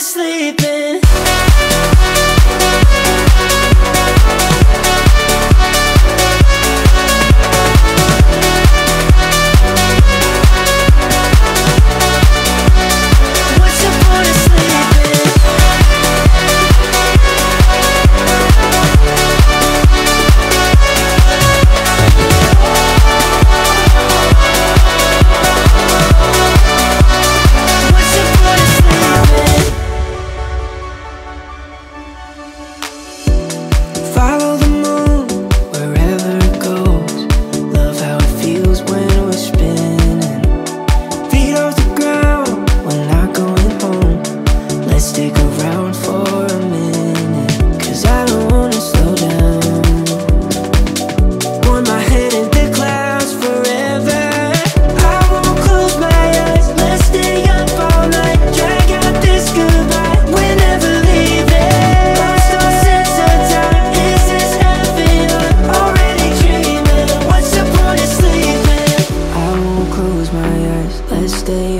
sleeping.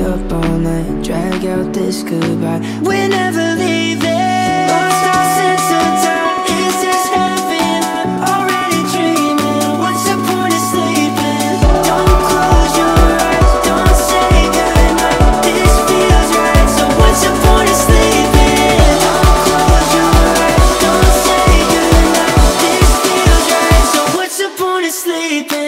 up all night Drag out this goodbye We're never leaving Lost our sense of time Is this heaven? Already dreaming What's the point of sleeping? Don't close your eyes Don't say goodnight This feels right So what's the point of sleeping? Don't close your eyes Don't say goodnight This feels right So what's the point of sleeping?